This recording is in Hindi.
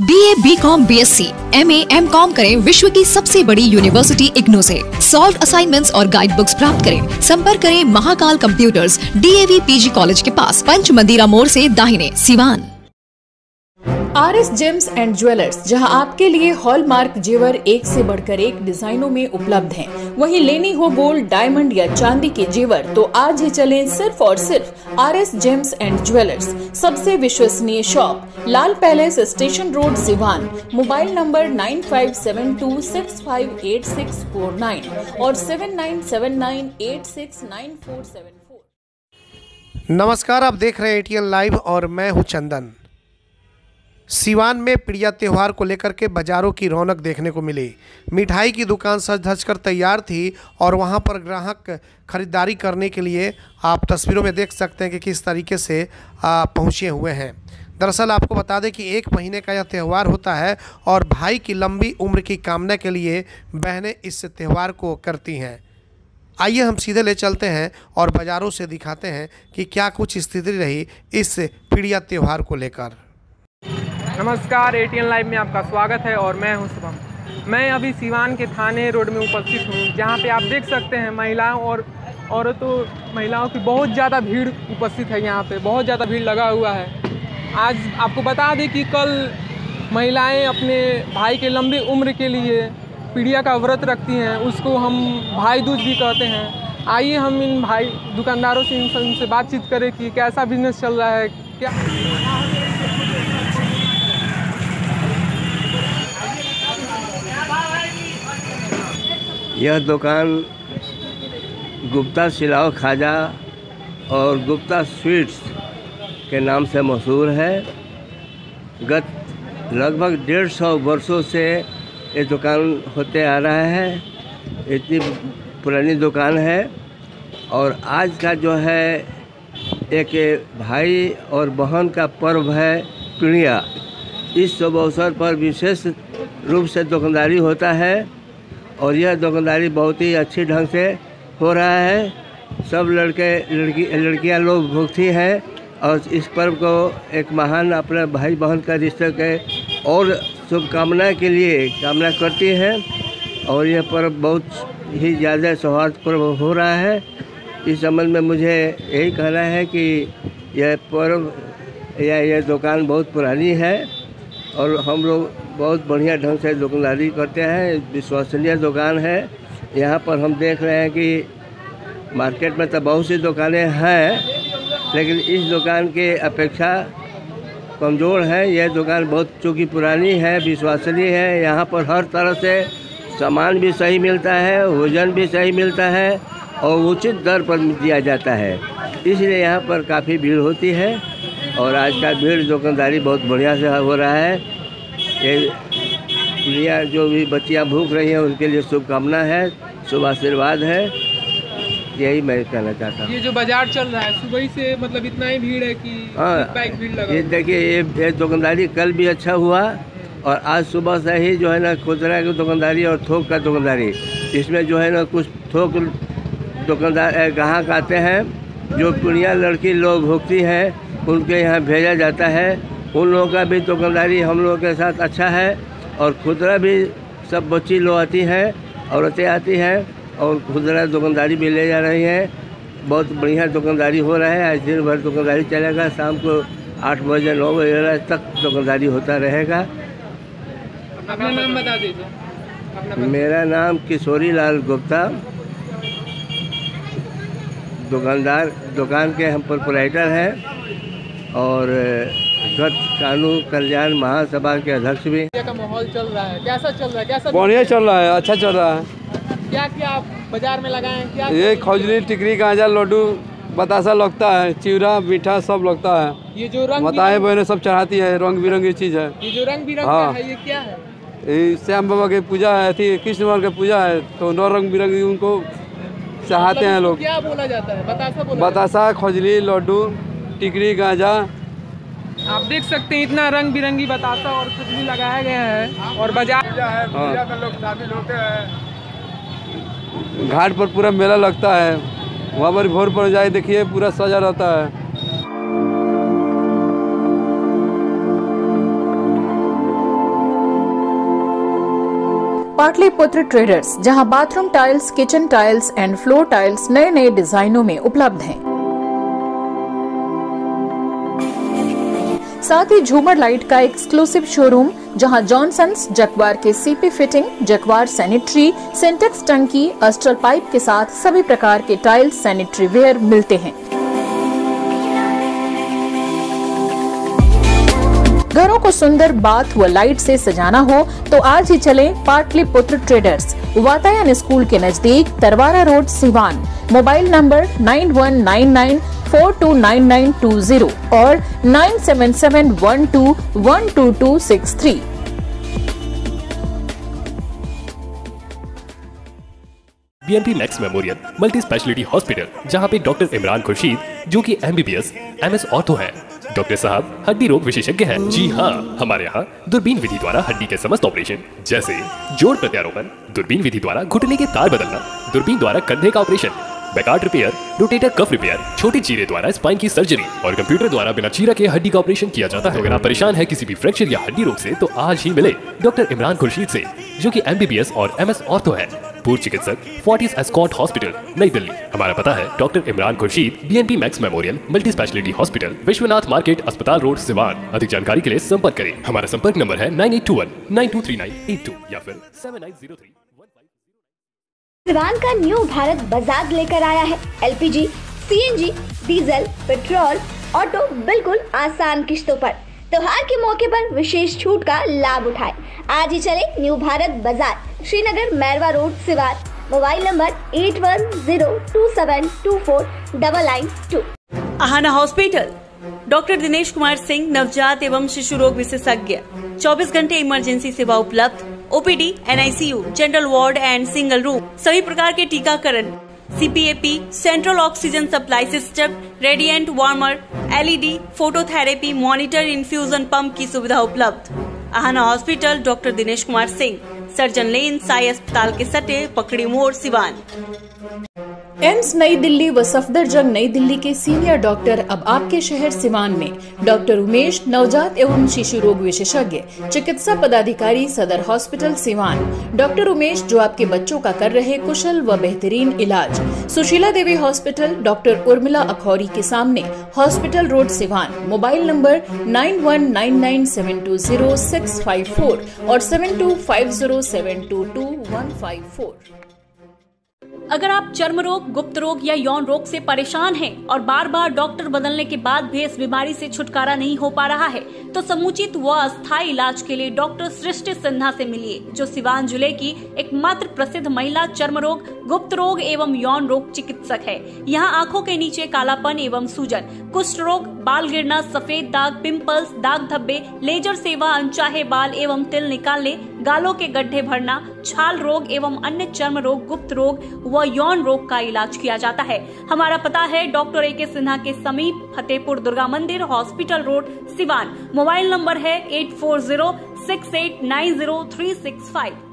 B A B com B S C M A M com करें विश्व की सबसे बड़ी यूनिवर्सिटी इग्नो से। सॉल्व असाइनमेंट्स और गाइड बुक्स प्राप्त करें। संपर्क करें Mahakal computers D A V P G college के पास। पंच मंदिरा मोड़ ऐसी दाहिने, Siwan. R S gems and jewellers, जहाँ आपके लिए हॉलमार्क जेवर एक से बढ़कर एक डिजाइनों में उपलब्ध हैं। वहीं लेनी हो गोल्ड, डायमंड या चांदी के जेवर तो आज ही चलें सिर्फ़ और सिर्फ़ R S gems and jewellers. सबसे विश्वसनीय shop, Lal palace station road, Siwan. Mobile number nine five seven two six five eight six four nine और seven nine seven nine eight six nine four seven four. नमस्कार, आप देख रहे हैं एटीएन लाइव और मैं हूँ चंदन। सिवान में प्रिया त्यौहार को लेकर के बाज़ारों की रौनक देखने को मिली। मिठाई की दुकान सज धज कर तैयार थी और वहाँ पर ग्राहक खरीदारी करने के लिए आप तस्वीरों में देख सकते हैं कि किस तरीके से पहुँचे हुए हैं। दरअसल आपको बता दें कि एक महीने का यह त्यौहार होता है और भाई की लंबी उम्र की कामना के लिए बहनें इस त्यौहार को करती हैं। आइए हम सीधे ले चलते हैं और बाज़ारों से दिखाते हैं कि क्या कुछ स्थिति रही इस प्रिया त्यौहार को लेकर। नमस्कार एटीएन लाइव में आपका स्वागत है और मैं हूँ शुभम। मैं अभी सिवान के थाने रोड में उपस्थित हूँ, जहाँ पे आप देख सकते हैं महिलाओं और औरतों, महिलाओं की बहुत ज़्यादा भीड़ उपस्थित है यहाँ पे, बहुत ज़्यादा भीड़ लगा हुआ है। आज आपको बता दें कि कल महिलाएँ अपने भाई के लंबी उम्र के लिए पीढ़िया का व्रत रखती हैं, उसको हम भाई दूज भी कहते हैं। आइए हम इन भाई दुकानदारों से इन इनसे बातचीत करें कि कैसा बिज़नेस चल रहा है, क्या यह दुकान गुप्ता सिलाव खाजा और गुप्ता स्वीट्स के नाम से मशहूर है। गत लगभग डेढ़ सौ वर्षों से ये दुकान होते आ रहा है। इतनी पुरानी दुकान है और आज का जो है एक भाई और बहन का पर्व है पीढ़िया इस शुभ अवसर पर विशेष रूप से दुकानदारी होता है। और यह दुकानदारी बहुत ही अच्छी ढंग से हो रहा है। सब लड़के, लड़की, लड़कियाँ लोग भुगती हैं और इस पर्व को एक महान अपने भाई बहन का रिश्ते के और शुभकामना के लिए कामना करती हैं और यह पर्व बहुत ही ज़्यादा सौहार्दपूर्ण हो रहा है। इस संबंध में मुझे यही कहना है कि यह पर्व या यह दुकान बहुत पुरानी है। और हम लोग बहुत बढ़िया ढंग से दुकानदारी करते हैं, विश्वसनीय दुकान है। यहाँ पर हम देख रहे हैं कि मार्केट में तो बहुत सी दुकानें हैं, लेकिन इस दुकान के अपेक्षा कमज़ोर है। यह दुकान बहुत चूँकि पुरानी है, विश्वसनीय है। यहाँ पर हर तरह से सामान भी सही मिलता है भोजन भी सही मिलता है और उचित दर पर दिया जाता है। इसलिए यहाँ पर काफ़ी भीड़ होती है। और आज का भीड़ दुकानदारी बहुत बढ़िया से हो रहा है। ये दुनिया जो भी बच्चियाँ भूख रही हैं उनके लिए शुभकामना है शुभ आशीर्वाद है। यही मैं कहना चाहता हूँ। ये जो बाज़ार चल रहा है सुबह ही से मतलब इतना ही भीड़ है कि हाँ भीड़ लगा ये देखिए ये ये दुकानदारी कल भी अच्छा हुआ और आज सुबह से ही जो है ना खुदरा की दुकानदारी और थोक का दुकानदारी इसमें जो है ना कुछ थोक दुकानदार ग्राहक आते हैं जो पुनिया लड़की लोग भुगती हैं उनके यहाँ भेजा जाता है। उन लोगों का भी दुकानदारी हम लोगों के साथ अच्छा है और खुदरा भी सब बच्ची लोग आती हैं औरतें आती हैं और खुदरा दुकानदारी भी ले जा रही हैं। बहुत बढ़िया दुकानदारी हो रहा है। आज दिन भर दुकानदारी चलेगा। शाम को आठ बजे नौ बजे तक दुकानदारी होता रहेगा। अपना नाम बता दीजिए। मेरा नाम किशोरी लाल गुप्ता। दुकानदार दुकान के हम प्रोपराइटर हैं। और गत कानून कल्याण महासभा के अध्यक्ष भी। का माहौल चल रहा है। कैसा चल रहा है? कैसा बढ़िया चल रहा है अच्छा चल रहा है। क्या क्या आप बाज़ार में लगाए क्या ये खजली टिकरी गांजा लड्डू बतासा लगता है चिवड़ा मीठा सब लगता है। ये जो रंग माताएँ बहनें सब चढ़ाती है रंग बिरंगी चीज़ है। ये जो रंग बिरंग हाँ। है ये क्या है? ये श्याम बाबा की पूजा है थी कृष्ण भगवान की पूजा है तो नौ रंग बिरंगी उनको चढ़ाते हैं लोग। क्या बोला जाता है? बतासा बोला बतासा खजली लड्डू टिकरी गांजा। आप देख सकते हैं इतना रंग बिरंगी बतासा और कुछ भी लगाया गया है और बाज़ार घाट पर पूरा मेला लगता है। वहाँ पर भोर पर जाए देखिए पूरा सजा रहता है। पाटलिपुत्र ट्रेडर्स जहाँ bathroom tiles kitchen tiles and floor tiles नए नए डिजाइनों में उपलब्ध हैं। साथ ही झूमर लाइट का एक्सक्लूसिव शोरूम, जहाँ जॉनसन्स जकवार के CP fitting Jaquar sanitary, Sintex टंकी, अस्ट्रल पाइप के साथ सभी प्रकार के टाइल्स, सैनिटरी वेयर मिलते हैं। घरों को सुंदर बाथ व लाइट से सजाना हो तो आज ही चलें पाटलिपुत्र ट्रेडर्स, वातायन स्कूल के नज़दीक Tarwara road, Siwan. Mobile number nine one nine nine four two nine nine two zero और nine seven seven one two one two two six three. BNP Max memorial multi speciality hospital जहाँ पे डॉक्टर इमरान खुर्शीद, जो कि एमबीबीएस एमएस ऑर्थो है। डॉक्टर साहब, हड्डी रोग विशेषज्ञ हैं। जी हाँ हमारे यहाँ दूरबीन विधि द्वारा हड्डी के समस्त ऑपरेशन, जैसे जोड़ प्रत्यारोपण, दूरबीन विधि द्वारा घुटने के तार बदलना, दूरबीन द्वारा कंधे का operation Bankart repair rotator cuff repair छोटी चीरे द्वारा स्पाइन की सर्जरी और कंप्यूटर द्वारा बिना चीरा के हड्डी का ऑपरेशन किया जाता है। अगर आप परेशान है किसी भी फ्रैक्चर या हड्डी रोग से तो आज ही मिले डॉक्टर इमरान खुर्शीद से, जो कि एमबीबीएस और एम एमएस ऑर्थो है। पूर्व चिकित्सक फोर्टिस एस्कॉट हॉस्पिटल नई दिल्ली। हमारा पता है doctor Imran Khurshid BNP Max memorial multi speciality hospital Vishwanath market, अस्पताल रोड, सिवान। अधिक जानकारी के लिए संपर्क करें। हमारा संपर्क नंबर है nine eight two one nine two three nine eight two या फिर सेवन ज़ीरो सिवान का न्यू भारत बाज़ार लेकर आया है। LPG, CNG, diesel petrol auto बिल्कुल आसान किश्तों पर। त्योहार के मौके पर विशेष छूट का लाभ उठाए। आज ही चले new Bharat Bazaar Srinagar Mairwa road Siwan. Mobile number eight one zero two seven two four double nine two. Aahana hospital. Doctor Dinesh Kumar Singh नवजात एवं शिशु रोग विशेषज्ञ। 24 घंटे इमरजेंसी सेवा उपलब्ध। OPD NICU general ward and single room सभी प्रकार के टीकाकरण CPAP central oxygen supply system radiant warmer LED phototherapy monitor infusion pump की सुविधा उपलब्ध। Aahana hospital doctor Dinesh Kumar Singh surgeon lane Sai अस्पताल के सटे, पकड़ी मोड़ सिवान। एम्स नई दिल्ली व सफदरजंग नई दिल्ली के सीनियर डॉक्टर अब आपके शहर सिवान में। डॉक्टर उमेश, नवजात एवं शिशु रोग विशेषज्ञ, चिकित्सा पदाधिकारी, सदर हॉस्पिटल सिवान। डॉक्टर उमेश, जो आपके बच्चों का कर रहे कुशल व बेहतरीन इलाज। सुशीला देवी हॉस्पिटल, डॉक्टर उर्मिला अखौरी के सामने, hospital road Siwan. Mobile number nine और सेवन अगर आप चर्म रोग, गुप्त रोग या यौन रोग से परेशान हैं और बार बार डॉक्टर बदलने के बाद भी इस बीमारी से छुटकारा नहीं हो पा रहा है तो समुचित व अस्थायी इलाज के लिए डॉक्टर सृष्टि सिन्हा से मिलिए, जो सिवान ज़िले की एकमात्र प्रसिद्ध महिला चर्म रोग गुप्त रोग एवं यौन रोग चिकित्सक है। यहाँ आँखों के नीचे कालापन एवं सूजन, कुष्ठ रोग, बाल गिरना, सफ़ेद दाग, पिंपल्स, दाग धब्बे, लेजर सेवा, अनचाहे बाल एवं तिल निकालने, गालों के गड्ढे भरना, छाल रोग एवं अन्य चर्म रोग, गुप्त रोग व यौन रोग का इलाज किया जाता है। हमारा पता है, डॉक्टर ए के सिन्हा के समीप फतेहपुर दुर्गा मंदिर, hospital road, Siwan. Mobile number है eight four zero six eight nine zero three six five.